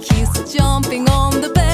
All I hear is buzz,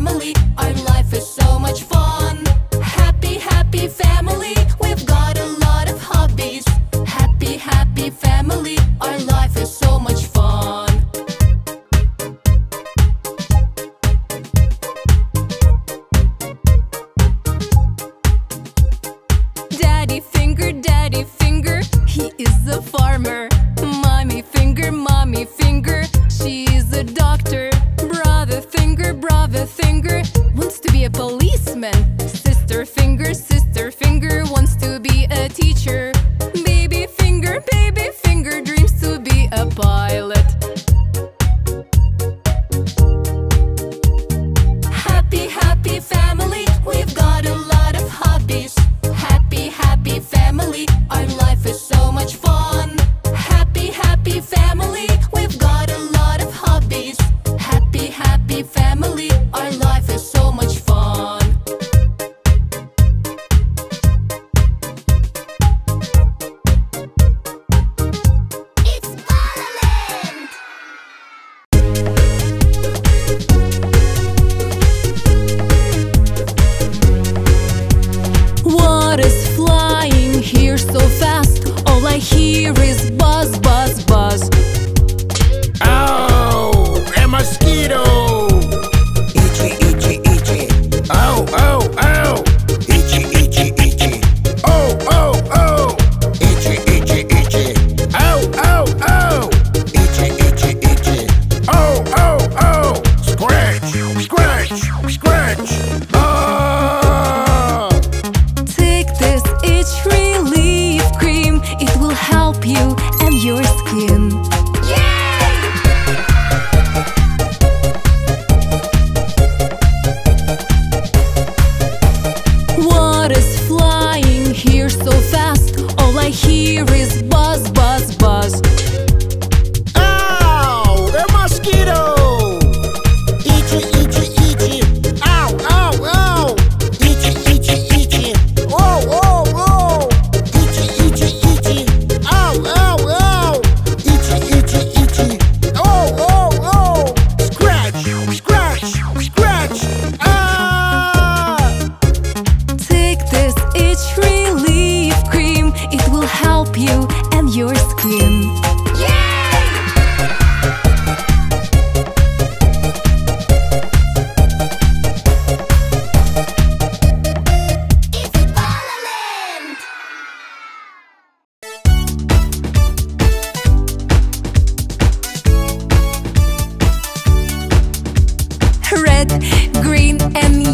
buzz, buzz.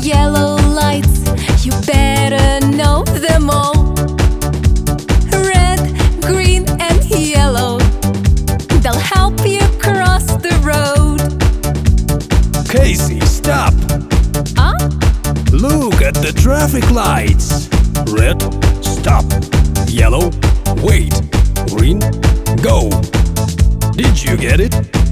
yellow lights. You better know them all. Red, green and yellow. They'll help you cross the road. Casey, stop! Huh? Look at the traffic lights. Red, stop. Yellow, wait. Green, go. Did you get it?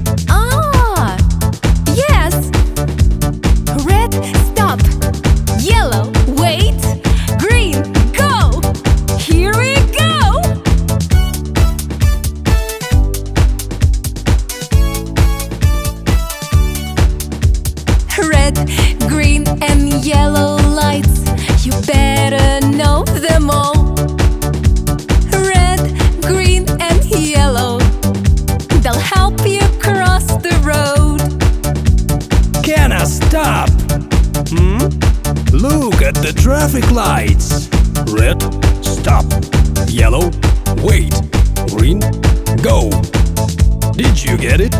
Get it?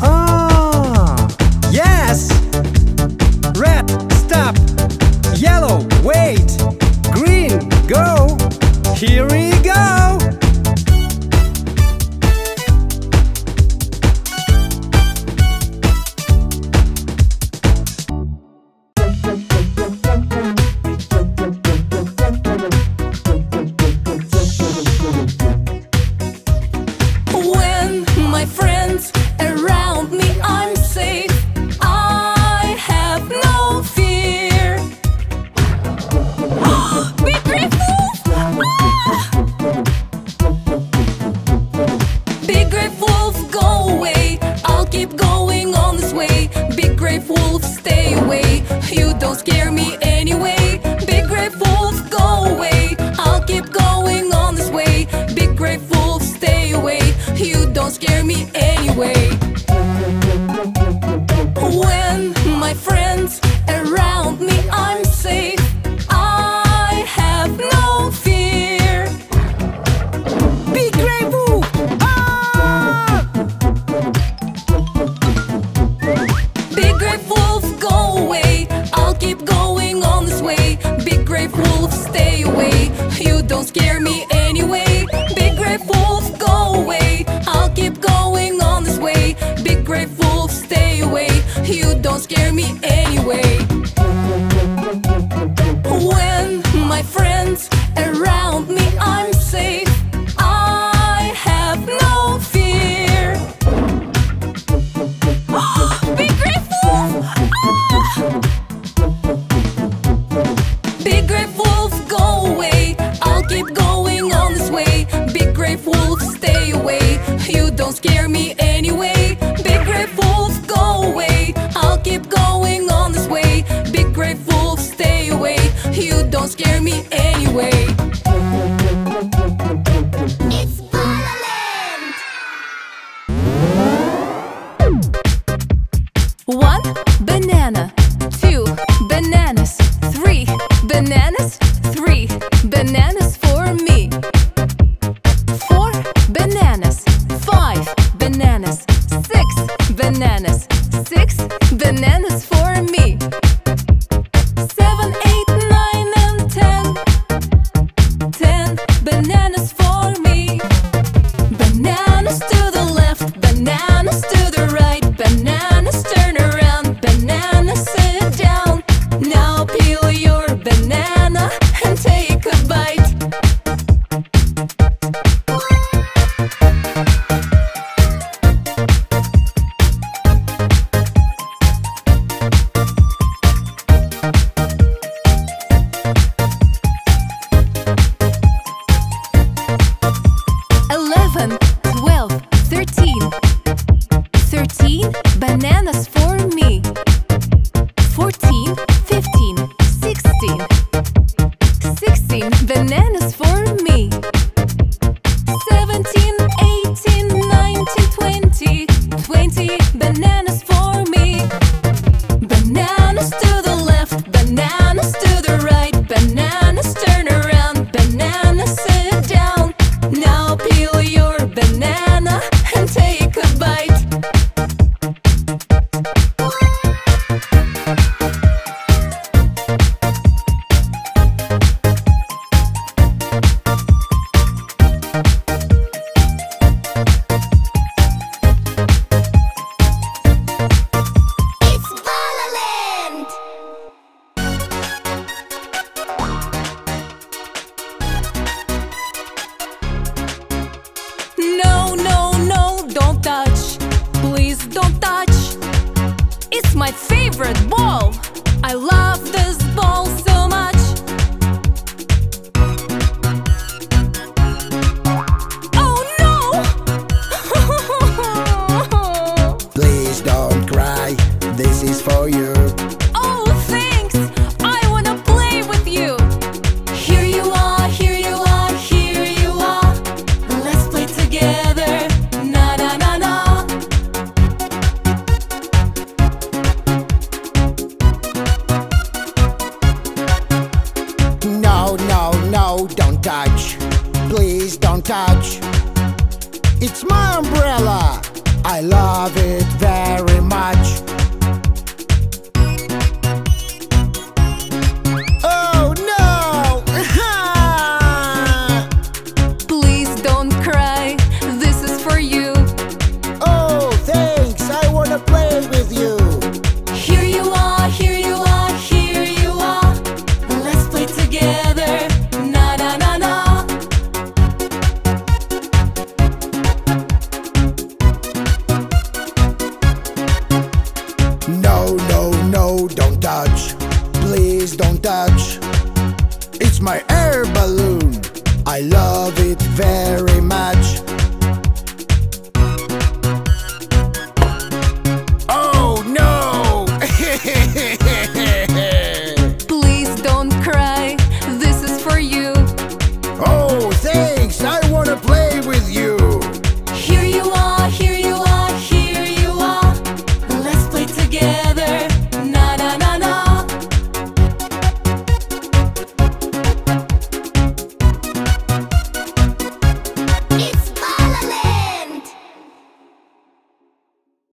Ah, yes! Red, stop! Yellow, wait! Green, go! Here we go! don't scare me scare me anyway. It's Balaland! One banana, two bananas, three bananas, three bananas for me. Four bananas, five bananas, six bananas, six bananas for me.